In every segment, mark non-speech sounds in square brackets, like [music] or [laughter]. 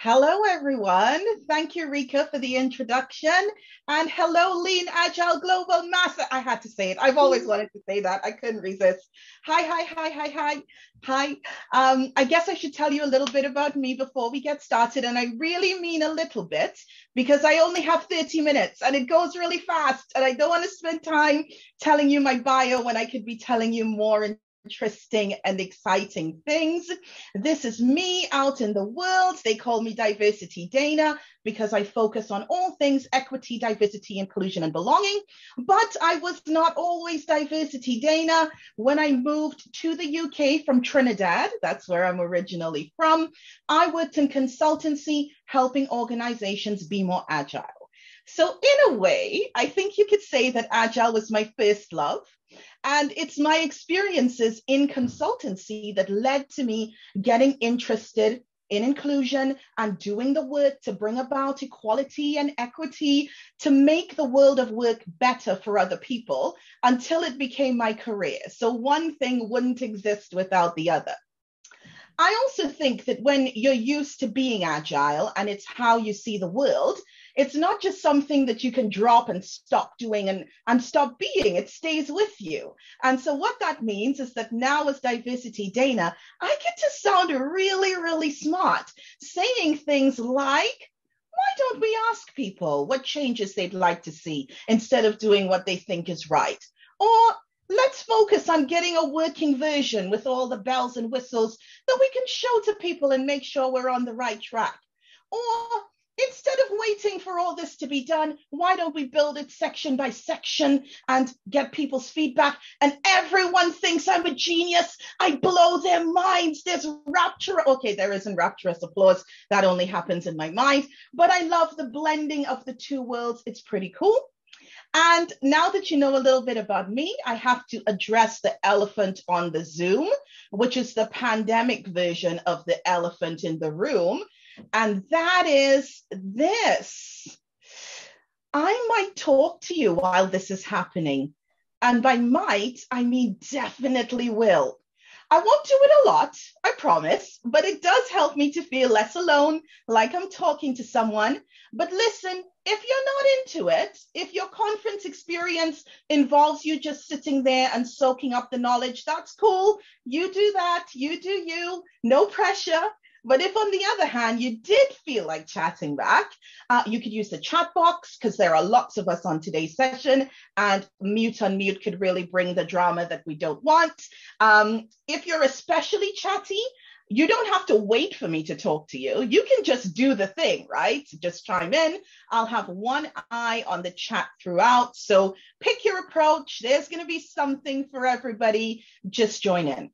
Hello, everyone. Thank you, Rika, for the introduction. And hello, Lean Agile Global Master. I had to say it. I've always wanted to say that. I couldn't resist. Hi, hi, hi, hi, hi, hi. Um, I guess I should tell you a little bit about me before we get started. And I really mean a little bit because I only have 30 minutes and it goes really fast. And I don't want to spend time telling you my bio when I could be telling you more in interesting and exciting things. This is me out in the world. They call me Diversity Dana because I focus on all things equity, diversity, inclusion, and belonging. But I was not always Diversity Dana. When I moved to the UK from Trinidad, that's where I'm originally from, I worked in consultancy, helping organizations be more agile. So, in a way, I think you could say that Agile was my first love. And it's my experiences in consultancy that led to me getting interested in inclusion and doing the work to bring about equality and equity to make the world of work better for other people until it became my career. So one thing wouldn't exist without the other. I also think that when you're used to being agile and it's how you see the world, it's not just something that you can drop and stop doing and, and stop being, it stays with you. And so, what that means is that now, as Diversity Dana, I get to sound really, really smart, saying things like, why don't we ask people what changes they'd like to see instead of doing what they think is right? Or let's focus on getting a working version with all the bells and whistles that we can show to people and make sure we're on the right track. Or instead of waiting for all this to be done, why don't we build it section by section and get people's feedback? And everyone thinks I'm a genius. I blow their minds. There's rapture. Okay, there isn't rapturous applause. That only happens in my mind. But I love the blending of the two worlds. It's pretty cool. And now that you know a little bit about me, I have to address the elephant on the Zoom, which is the pandemic version of the elephant in the room. And that is this. I might talk to you while this is happening. And by might, I mean definitely will. I won't do it a lot, I promise, but it does help me to feel less alone, like I'm talking to someone. But listen, if you're not into it, if your conference experience involves you just sitting there and soaking up the knowledge, that's cool. You do that, you do you, no pressure. But if, on the other hand, you did feel like chatting back, uh, you could use the chat box because there are lots of us on today's session, and mute on mute could really bring the drama that we don't want. Um, if you're especially chatty, you don't have to wait for me to talk to you. You can just do the thing, right? Just chime in. I'll have one eye on the chat throughout. So pick your approach. There's going to be something for everybody. Just join in.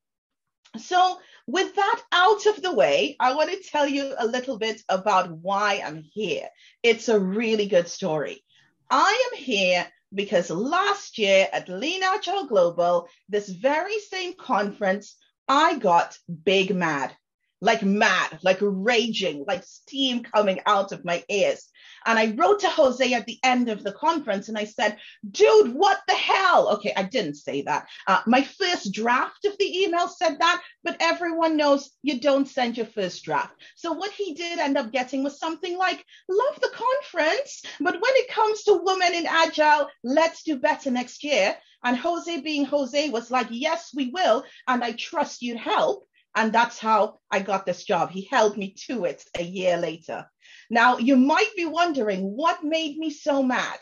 So, with that out of the way, I want to tell you a little bit about why I'm here. It's a really good story. I am here because last year at Lean Agile Global, this very same conference, I got big mad, like mad, like raging, like steam coming out of my ears. And I wrote to Jose at the end of the conference and I said, dude, what the hell? Okay, I didn't say that. Uh, my first draft of the email said that, but everyone knows you don't send your first draft. So what he did end up getting was something like, love the conference, but when it comes to women in agile, let's do better next year. And Jose, being Jose, was like, yes, we will. And I trust you'd help. And that's how I got this job. He held me to it a year later. Now, you might be wondering what made me so mad.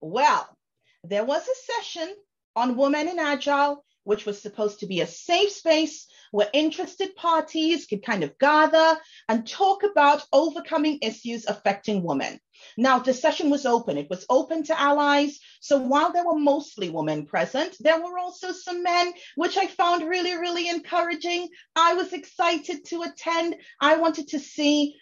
Well, there was a session on Women in Agile, which was supposed to be a safe space where interested parties could kind of gather and talk about overcoming issues affecting women. Now, the session was open. It was open to allies. So while there were mostly women present, there were also some men, which I found really, really encouraging. I was excited to attend. I wanted to see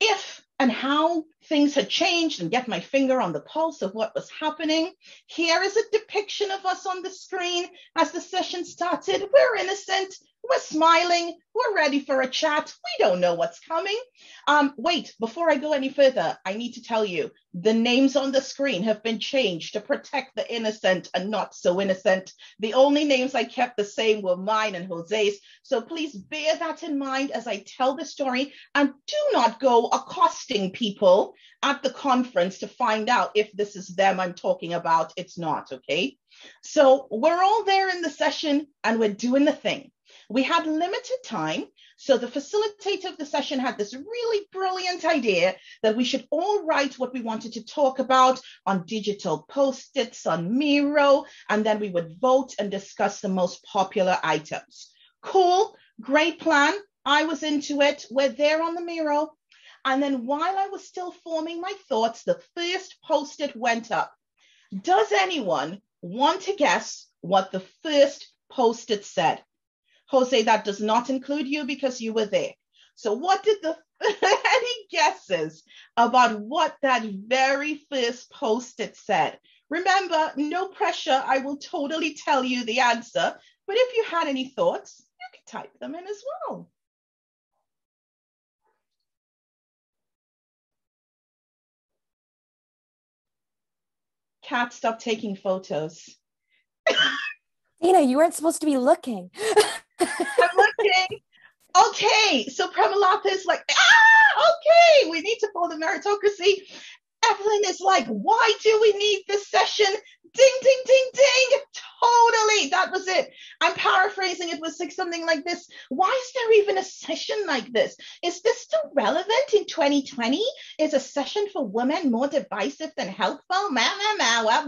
if and how things had changed and get my finger on the pulse of what was happening. Here is a depiction of us on the screen as the session started. We're innocent, we're smiling, we're ready for a chat. We don't know what's coming. Um, wait, before I go any further, I need to tell you the names on the screen have been changed to protect the innocent and not so innocent. The only names I kept the same were mine and Jose's. So please bear that in mind as I tell the story and do not go accosting people at the conference to find out if this is them I'm talking about. It's not, okay? So we're all there in the session and we're doing the thing. We had limited time. So the facilitator of the session had this really brilliant idea that we should all write what we wanted to talk about on digital post-its on Miro, and then we would vote and discuss the most popular items. Cool, great plan. I was into it. We're there on the Miro. And then while I was still forming my thoughts, the first post-it went up. Does anyone want to guess what the first post-it said? Jose, that does not include you because you were there. So, what did the [laughs] any guesses about what that very first post it said? Remember, no pressure. I will totally tell you the answer. But if you had any thoughts, you could type them in as well. Cat, stop taking photos. [laughs] Dina, you weren't supposed to be looking. I'm looking. Okay, so Premolapa is like, ah, okay, we need to follow the meritocracy. Evelyn is like, why do we need this session? Ding, ding, ding, ding. Totally. That was it. I'm paraphrasing. It was like something like this. Why is there even a session like this? Is this still relevant in 2020? Is a session for women more divisive than helpful? Ma, ma, ma.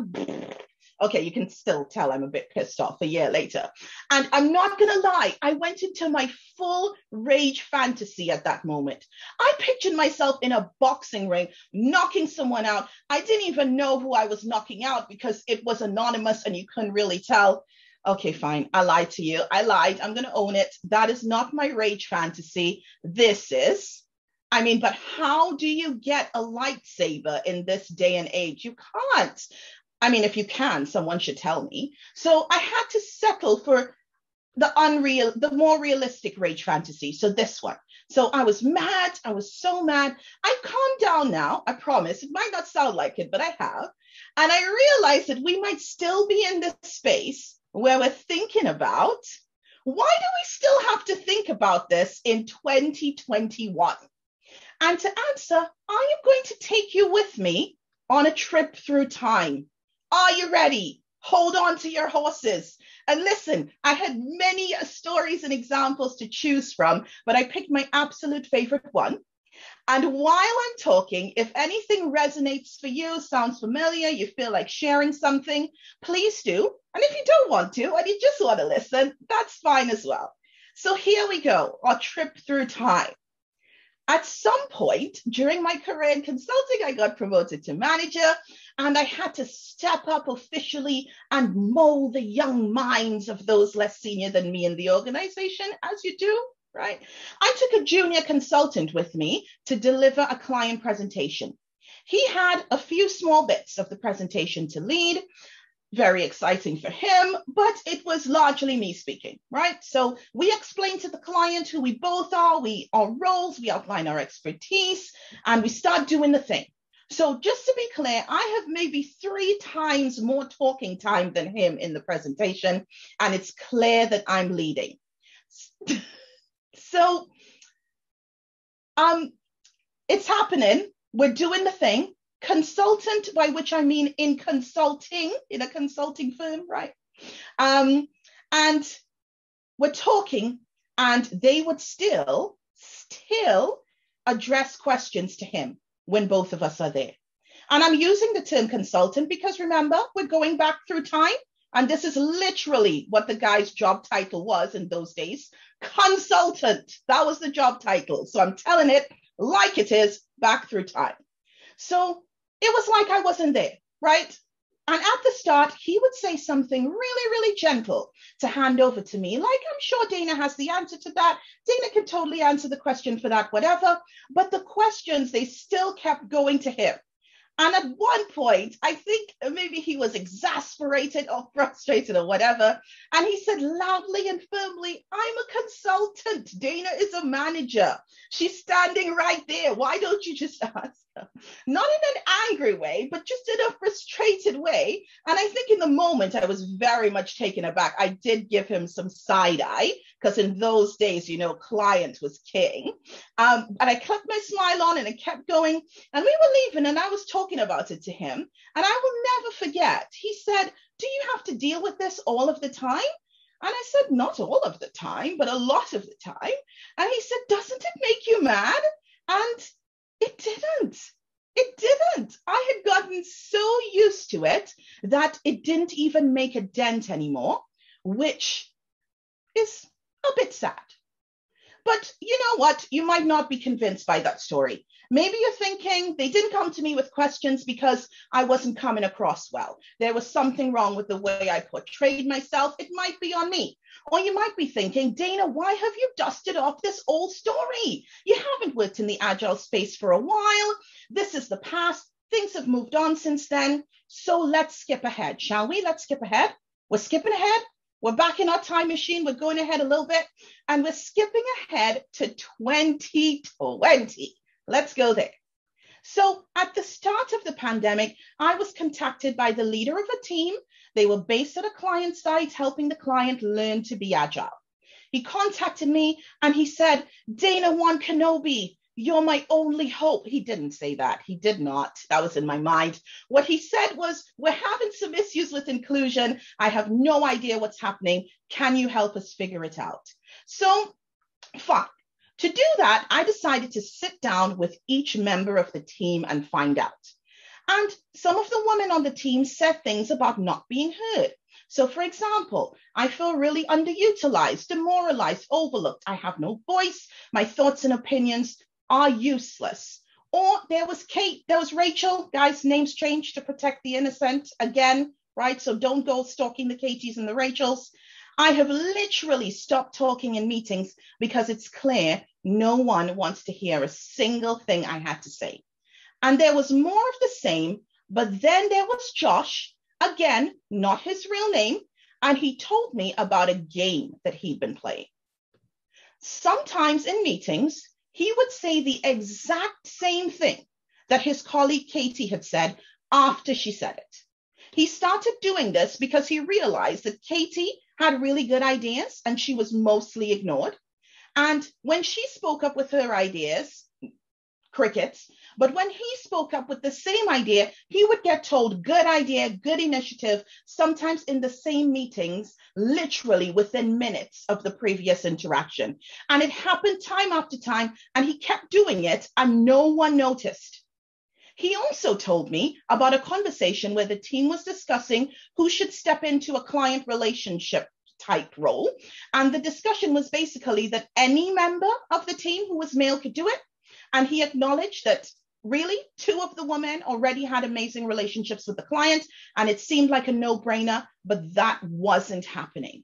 Okay, you can still tell I'm a bit pissed off a year later. And I'm not going to lie, I went into my full rage fantasy at that moment. I pictured myself in a boxing ring, knocking someone out. I didn't even know who I was knocking out because it was anonymous and you couldn't really tell. Okay, fine. I lied to you. I lied. I'm going to own it. That is not my rage fantasy. This is. I mean, but how do you get a lightsaber in this day and age? You can't. I mean, if you can, someone should tell me. So I had to settle for the unreal, the more realistic rage fantasy. So this one. So I was mad. I was so mad. I've calmed down now. I promise. It might not sound like it, but I have. And I realized that we might still be in this space where we're thinking about why do we still have to think about this in 2021? And to answer, I am going to take you with me on a trip through time. Are you ready? Hold on to your horses. And listen, I had many stories and examples to choose from, but I picked my absolute favorite one. And while I'm talking, if anything resonates for you, sounds familiar, you feel like sharing something, please do. And if you don't want to, and you just want to listen, that's fine as well. So here we go, our trip through time. At some point during my career in consulting, I got promoted to manager and I had to step up officially and mold the young minds of those less senior than me in the organization, as you do, right? I took a junior consultant with me to deliver a client presentation. He had a few small bits of the presentation to lead, very exciting for him, but it was largely me speaking, right? So we explain to the client who we both are, we our roles, we outline our expertise, and we start doing the thing. So just to be clear, I have maybe three times more talking time than him in the presentation, and it's clear that I'm leading. [laughs] so um, it's happening. We're doing the thing consultant, by which I mean in consulting, in a consulting firm, right? Um, and we're talking, and they would still, still address questions to him when both of us are there. And I'm using the term consultant because remember, we're going back through time. And this is literally what the guy's job title was in those days consultant. That was the job title. So I'm telling it like it is back through time. So it was like I wasn't there, right? And at the start, he would say something really, really gentle to hand over to me. Like, I'm sure Dana has the answer to that. Dana can totally answer the question for that, whatever. But the questions, they still kept going to him. And at one point, I think maybe he was exasperated or frustrated or whatever. And he said loudly and firmly, I'm a consultant. Dana is a manager. She's standing right there. Why don't you just [laughs] ask? Not in an angry way, but just in a frustrated way. And I think in the moment, I was very much taken aback. I did give him some side eye because in those days, you know, client was king. Um, and I kept my smile on and it kept going. And we were leaving, and I was talking about it to him. And I will never forget. He said, Do you have to deal with this all of the time? And I said, Not all of the time, but a lot of the time. And he said, Doesn't it make you mad? Didn't. It didn't. I had gotten so used to it that it didn't even make a dent anymore, which is a bit sad. But you know what? You might not be convinced by that story. Maybe you're thinking they didn't come to me with questions because I wasn't coming across well. There was something wrong with the way I portrayed myself. It might be on me. Or you might be thinking, Dana, why have you dusted off this old story? You haven't worked in the agile space for a while. This is the past. Things have moved on since then. So let's skip ahead, shall we? Let's skip ahead. We're skipping ahead. We're back in our time machine. We're going ahead a little bit and we're skipping ahead to 2020. Let's go there. So, at the start of the pandemic, I was contacted by the leader of a team. They were based at a client site, helping the client learn to be agile. He contacted me and he said, Dana-Wan Kenobi, you're my only hope. He didn't say that. He did not. That was in my mind. What he said was, We're having some issues with inclusion. I have no idea what's happening. Can you help us figure it out? So, fine. To do that, I decided to sit down with each member of the team and find out. And some of the women on the team said things about not being heard. So, for example, I feel really underutilized, demoralized, overlooked. I have no voice. My thoughts and opinions are useless. Or there was Kate, there was Rachel, guys, names changed to protect the innocent again, right? So don't go stalking the Katies and the Rachels. I have literally stopped talking in meetings because it's clear no one wants to hear a single thing I had to say. And there was more of the same, but then there was Josh, again, not his real name, and he told me about a game that he'd been playing. Sometimes in meetings, he would say the exact same thing that his colleague Katie had said after she said it. He started doing this because he realized that Katie had really good ideas and she was mostly ignored. And when she spoke up with her ideas, crickets, but when he spoke up with the same idea, he would get told, good idea, good initiative, sometimes in the same meetings, literally within minutes of the previous interaction. And it happened time after time, and he kept doing it, and no one noticed. He also told me about a conversation where the team was discussing who should step into a client relationship type role. And the discussion was basically that any member of the team who was male could do it. And he acknowledged that really two of the women already had amazing relationships with the client and it seemed like a no-brainer but that wasn't happening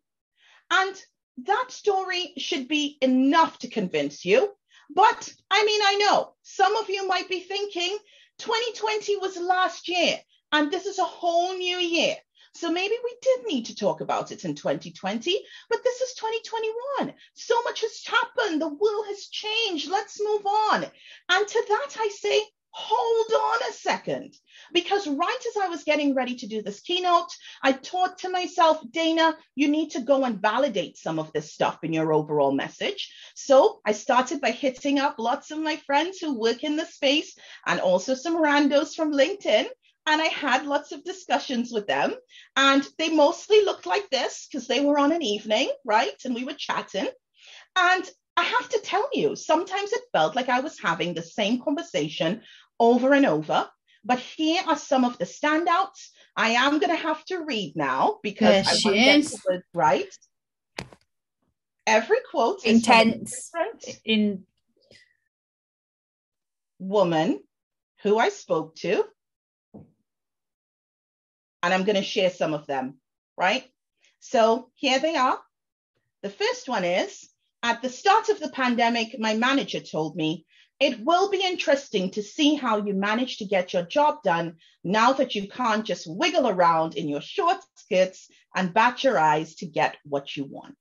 and that story should be enough to convince you but i mean i know some of you might be thinking 2020 was last year and this is a whole new year so maybe we did need to talk about it in 2020, but this is 2021. So much has happened. The world has changed. Let's move on. And to that, I say, hold on a second. Because right as I was getting ready to do this keynote, I thought to myself, Dana, you need to go and validate some of this stuff in your overall message. So I started by hitting up lots of my friends who work in the space and also some randos from LinkedIn and I had lots of discussions with them. And they mostly looked like this because they were on an evening, right? And we were chatting. And I have to tell you, sometimes it felt like I was having the same conversation over and over. But here are some of the standouts. I am going to have to read now because There I she get is. the right. Every quote is Intense. In woman who I spoke to and I'm going to share some of them, right? So here they are. The first one is at the start of the pandemic, my manager told me it will be interesting to see how you manage to get your job done now that you can't just wiggle around in your short skirts and bat your eyes to get what you want.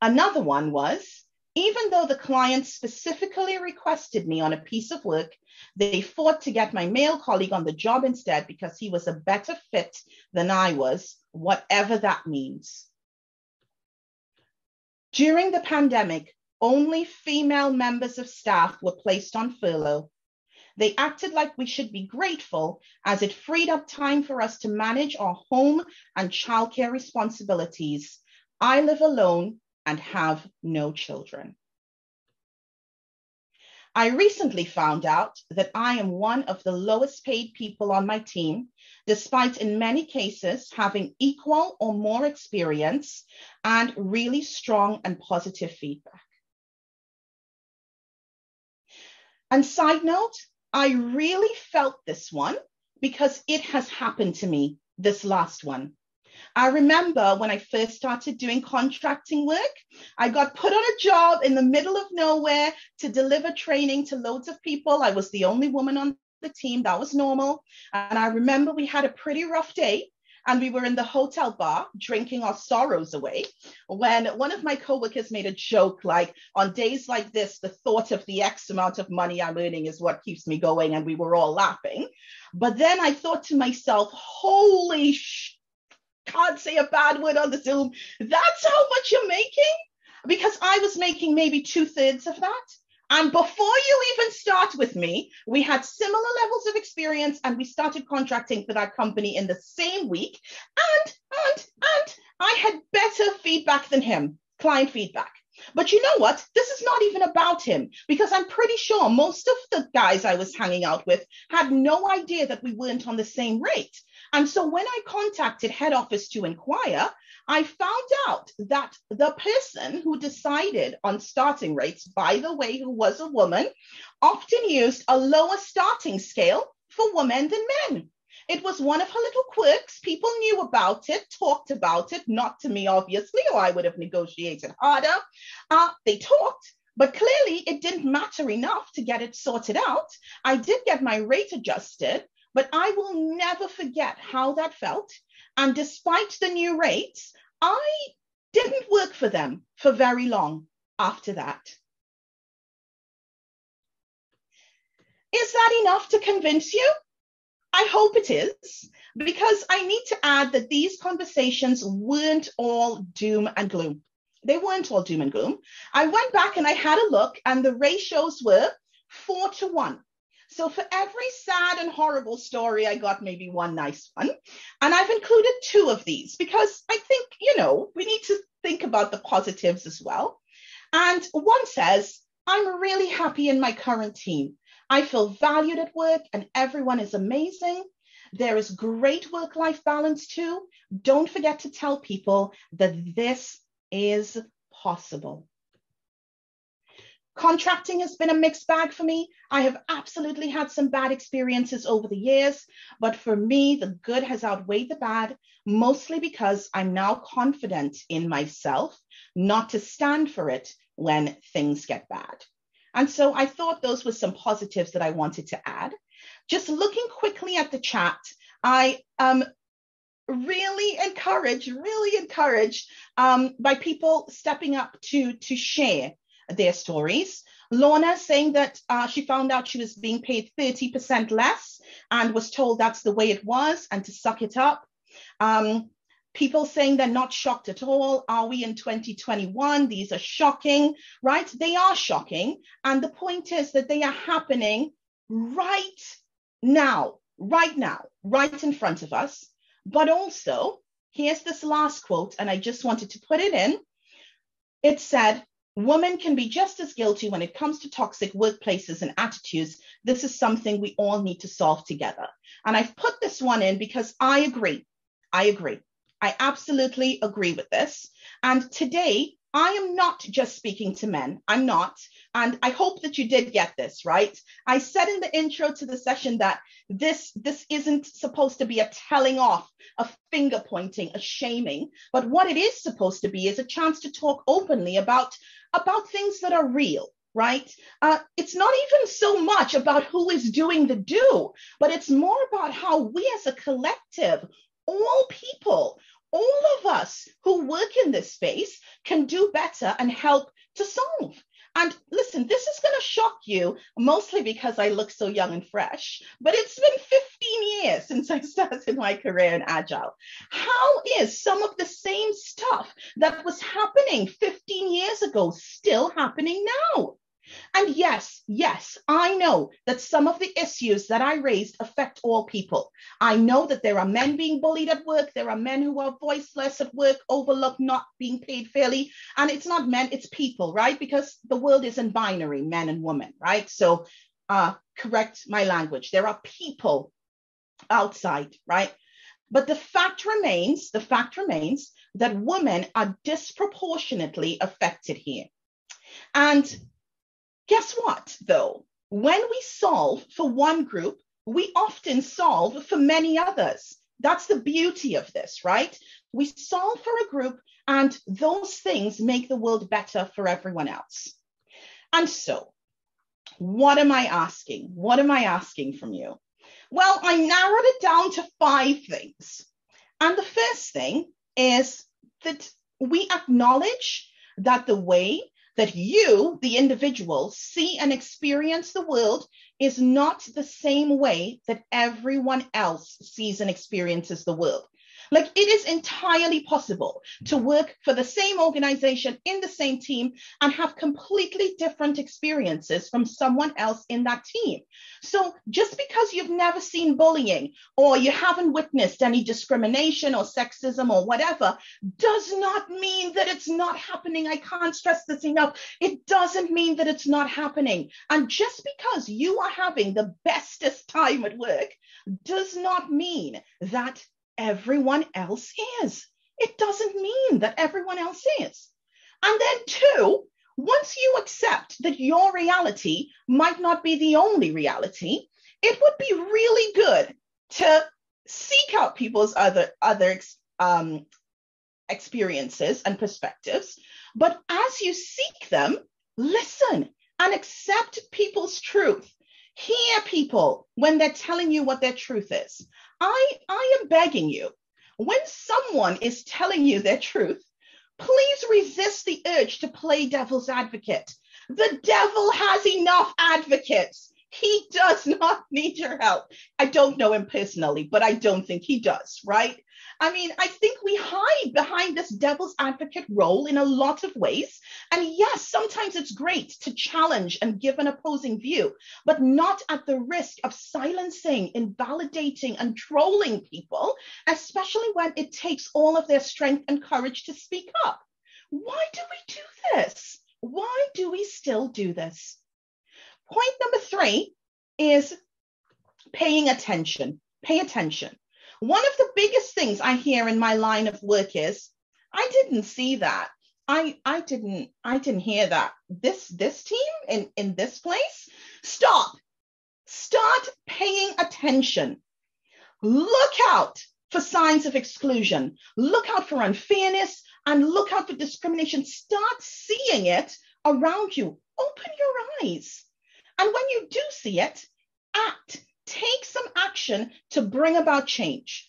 Another one was even though the client specifically requested me on a piece of work, they fought to get my male colleague on the job instead because he was a better fit than I was, whatever that means. During the pandemic, only female members of staff were placed on furlough. They acted like we should be grateful as it freed up time for us to manage our home and childcare responsibilities. I live alone and have no children. I recently found out that I am one of the lowest paid people on my team, despite in many cases having equal or more experience and really strong and positive feedback. And side note, I really felt this one because it has happened to me, this last one. I remember when I first started doing contracting work, I got put on a job in the middle of nowhere to deliver training to loads of people. I was the only woman on the team, that was normal. And I remember we had a pretty rough day and we were in the hotel bar drinking our sorrows away when one of my coworkers made a joke like on days like this the thought of the x amount of money i'm earning is what keeps me going and we were all laughing but then i thought to myself holy sh- can't say a bad word on the zoom that's how much you're making because i was making maybe two thirds of that and before you even start with me, we had similar levels of experience and we started contracting for that company in the same week. And, and, and I had better feedback than him, client feedback. But you know what? This is not even about him because I'm pretty sure most of the guys I was hanging out with had no idea that we weren't on the same rate. And so when I contacted head office to inquire, I found out that the person who decided on starting rates, by the way, who was a woman, often used a lower starting scale for women than men. It was one of her little quirks. People knew about it, talked about it, not to me, obviously, or I would have negotiated harder. Uh, they talked, but clearly it didn't matter enough to get it sorted out. I did get my rate adjusted, but I will never forget how that felt. And despite the new rates, I didn't work for them for very long after that. Is that enough to convince you? I hope it is, because I need to add that these conversations weren't all doom and gloom. They weren't all doom and gloom. I went back and I had a look, and the ratios were four to one. So for every sad and horrible story, I got maybe one nice one. And I've included two of these because I think, you know, we need to think about the positives as well. And one says, I'm really happy in my current team. I feel valued at work and everyone is amazing. There is great work life balance too. Don't forget to tell people that this is possible. Contracting has been a mixed bag for me. I have absolutely had some bad experiences over the years, but for me, the good has outweighed the bad, mostly because I'm now confident in myself not to stand for it when things get bad. And so I thought those were some positives that I wanted to add. Just looking quickly at the chat, I am really encouraged, really encouraged um, by people stepping up to, to share their stories. Lorna saying that uh, she found out she was being paid 30% less and was told that's the way it was and to suck it up. Um, people saying they're not shocked at all. Are we in 2021? These are shocking, right? They are shocking. And the point is that they are happening right now, right now, right in front of us. But also, here's this last quote, and I just wanted to put it in. It said, Women can be just as guilty when it comes to toxic workplaces and attitudes. This is something we all need to solve together. And I've put this one in because I agree. I agree. I absolutely agree with this. And today, I am not just speaking to men. I'm not. And I hope that you did get this, right? I said in the intro to the session that this, this isn't supposed to be a telling off, a finger pointing, a shaming, but what it is supposed to be is a chance to talk openly about, about things that are real, right? Uh, it's not even so much about who is doing the do, but it's more about how we as a collective, all people, all of us who work in this space can do better and help to solve. And listen, this is going to shock you, mostly because I look so young and fresh, but it's been 15 years since I [laughs] started my career in Agile. How is some of the same stuff that was happening 15 years ago still happening now? And yes, yes, I know that some of the issues that I raised affect all people. I know that there are men being bullied at work, there are men who are voiceless at work, overlooked, not being paid fairly. And it's not men, it's people, right? Because the world isn't binary, men and women, right? So uh, correct my language. There are people outside, right? But the fact remains, the fact remains that women are disproportionately affected here. And Guess what, though? When we solve for one group, we often solve for many others. That's the beauty of this, right? We solve for a group, and those things make the world better for everyone else. And so, what am I asking? What am I asking from you? Well, I narrowed it down to five things. And the first thing is that we acknowledge that the way that you, the individual, see and experience the world is not the same way that everyone else sees and experiences the world. Like it is entirely possible to work for the same organization in the same team and have completely different experiences from someone else in that team. So just because you've never seen bullying or you haven't witnessed any discrimination or sexism or whatever does not mean that it's not happening. I can't stress this enough. It doesn't mean that it's not happening. And just because you are having the bestest time at work does not mean that everyone else is. It doesn't mean that everyone else is. And then, two, once you accept that your reality might not be the only reality, it would be really good to seek out people's other other um, experiences and perspectives. But as you seek them, listen and accept people's truth. Hear people when they're telling you what their truth is. I, I am begging you, when someone is telling you their truth, please resist the urge to play devil's advocate. The devil has enough advocates. He does [laughs] not need your help. I don't know him personally, but I don't think he does, right? I mean, I think we hide behind this devil's advocate role in a lot of ways. And yes, sometimes it's great to challenge and give an opposing view, but not at the risk of silencing, invalidating, and trolling people, especially when it takes all of their strength and courage to speak up. Why do we do this? Why do we still do this? Point number three is paying attention. Pay attention. One of the biggest things I hear in my line of work is, I didn't see that. I I didn't I didn't hear that. This this team in in this place, stop. Start paying attention. Look out for signs of exclusion. Look out for unfairness and look out for discrimination. Start seeing it around you. Open your eyes. And when you do see it, act take some action to bring about change.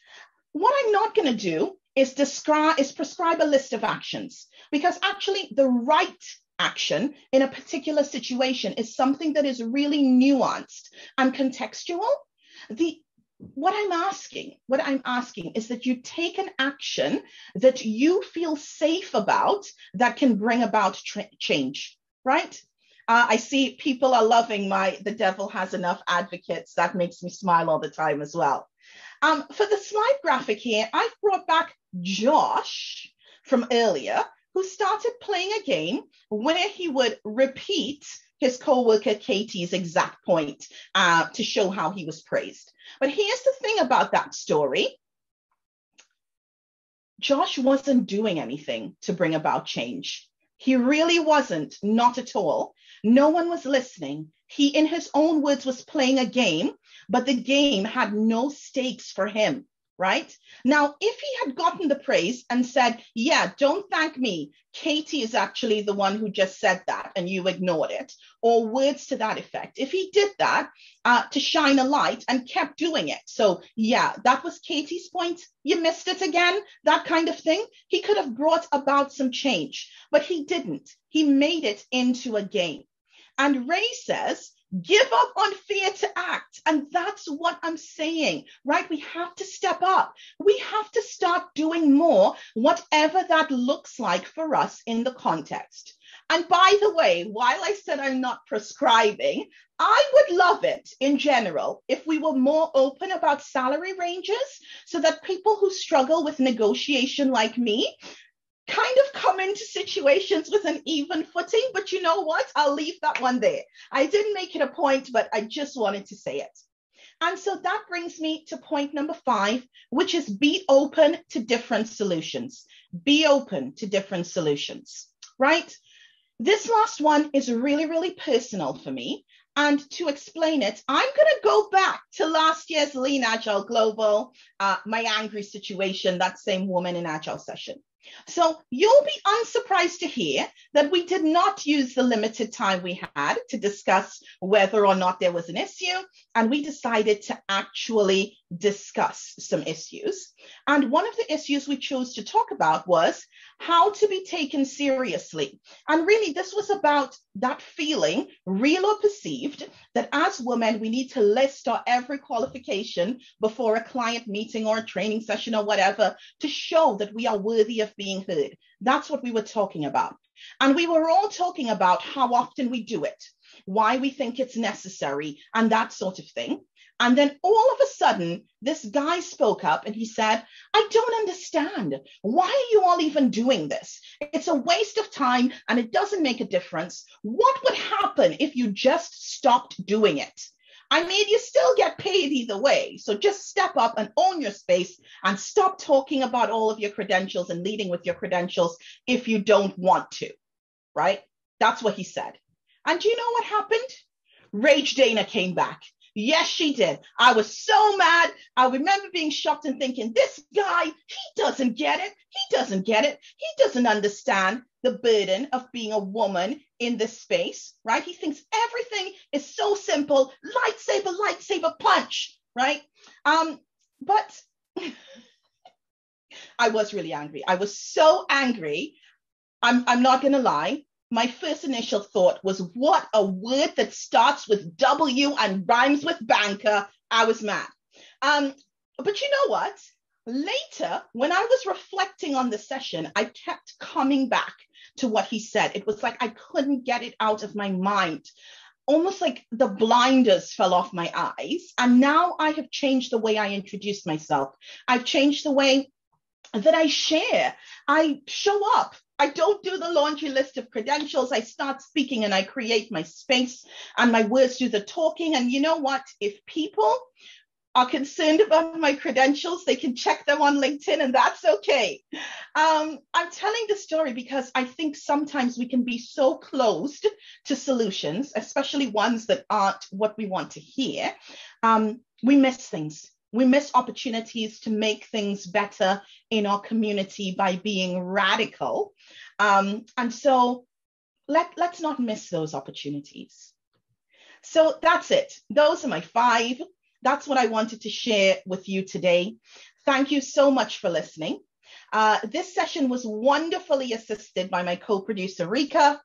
What I'm not going to do is describe is prescribe a list of actions because actually the right action in a particular situation is something that is really nuanced and contextual. The what I'm asking, what I'm asking is that you take an action that you feel safe about that can bring about tra- change, right? Uh, I see people are loving my The Devil Has Enough advocates. That makes me smile all the time as well. Um, for the slide graphic here, I've brought back Josh from earlier, who started playing a game where he would repeat his co-worker Katie's exact point uh, to show how he was praised. But here's the thing about that story. Josh wasn't doing anything to bring about change. He really wasn't, not at all. No one was listening. He, in his own words, was playing a game, but the game had no stakes for him right? Now, if he had gotten the praise and said, Yeah, don't thank me, Katie is actually the one who just said that and you ignored it, or words to that effect, if he did that uh, to shine a light and kept doing it, so yeah, that was Katie's point, you missed it again, that kind of thing, he could have brought about some change, but he didn't. He made it into a game. And Ray says, Give up on fear to act. And that's what I'm saying, right? We have to step up. We have to start doing more, whatever that looks like for us in the context. And by the way, while I said I'm not prescribing, I would love it in general if we were more open about salary ranges so that people who struggle with negotiation like me kind of come into situations with an even footing. But you know what? I'll leave that one there. I didn't make it a point, but I just wanted to say it. And so that brings me to point number five, which is be open to different solutions. Be open to different solutions, right? This last one is really, really personal for me. And to explain it, I'm going to go back to last year's Lean Agile Global, uh, my angry situation, that same woman in Agile session. So you'll be unsurprised to hear that we did not use the limited time we had to discuss whether or not there was an issue, and we decided to actually discuss some issues. And one of the issues we chose to talk about was how to be taken seriously. And really, this was about that feeling, real or perceived, that as women, we need to list our every qualification before a client meeting or a training session or whatever to show that we are worthy of being heard. That's what we were talking about. And we were all talking about how often we do it, why we think it's necessary, and that sort of thing. And then all of a sudden, this guy spoke up and he said, I don't understand. Why are you all even doing this? It's a waste of time and it doesn't make a difference. What would happen if you just stopped doing it? I mean, you still get paid either way. So just step up and own your space and stop talking about all of your credentials and leading with your credentials if you don't want to, right? That's what he said. And do you know what happened? Rage Dana came back Yes, she did. I was so mad. I remember being shocked and thinking, this guy, he doesn't get it. He doesn't get it. He doesn't understand the burden of being a woman in this space, right? He thinks everything is so simple lightsaber, lightsaber punch, right? Um, but [laughs] I was really angry. I was so angry. I'm, I'm not going to lie my first initial thought was, what a word that starts with W and rhymes with banker. I was mad. Um, but you know what? Later, when I was reflecting on the session, I kept coming back to what he said. It was like I couldn't get it out of my mind. Almost like the blinders fell off my eyes. And now I have changed the way I introduce myself. I've changed the way that I share. I show up. I don't do the laundry list of credentials. I start speaking and I create my space and my words do the talking. And you know what? If people are concerned about my credentials, they can check them on LinkedIn and that's okay. Um, I'm telling the story because I think sometimes we can be so closed to solutions, especially ones that aren't what we want to hear. Um, we miss things we miss opportunities to make things better in our community by being radical. Um, and so let, let's not miss those opportunities. So that's it. Those are my five. That's what I wanted to share with you today. Thank you so much for listening. Uh, this session was wonderfully assisted by my co-producer Rika,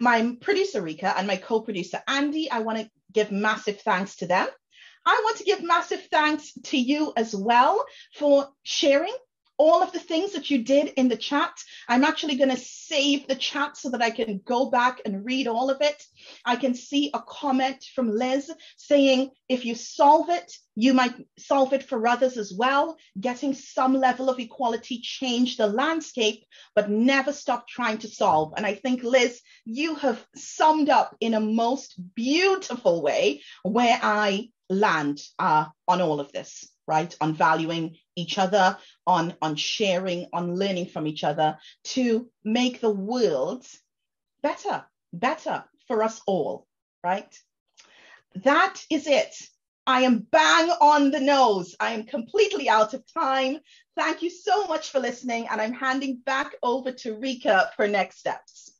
my producer Rika, and my co-producer Andy. I want to give massive thanks to them. I want to give massive thanks to you as well for sharing all of the things that you did in the chat. I'm actually going to save the chat so that I can go back and read all of it. I can see a comment from Liz saying, if you solve it, you might solve it for others as well. Getting some level of equality change the landscape, but never stop trying to solve. And I think, Liz, you have summed up in a most beautiful way where I land uh, on all of this, right? On valuing each other, on, on sharing, on learning from each other to make the world better, better for us all, right? That is it. I am bang on the nose. I am completely out of time. Thank you so much for listening, and I'm handing back over to Rika for next steps.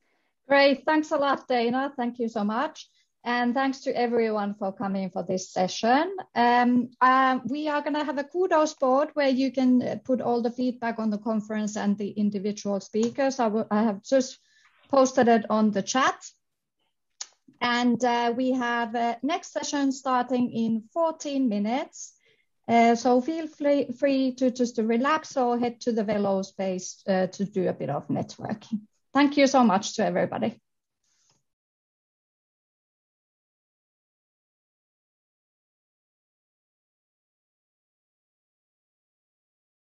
Great. Thanks a lot, Dana. Thank you so much. And thanks to everyone for coming for this session. Um, uh, we are going to have a kudos board where you can put all the feedback on the conference and the individual speakers. I, I have just posted it on the chat. And uh, we have uh, next session starting in 14 minutes. Uh, so feel free, free to just to relax or head to the Velo space uh, to do a bit of networking. Thank you so much to everybody.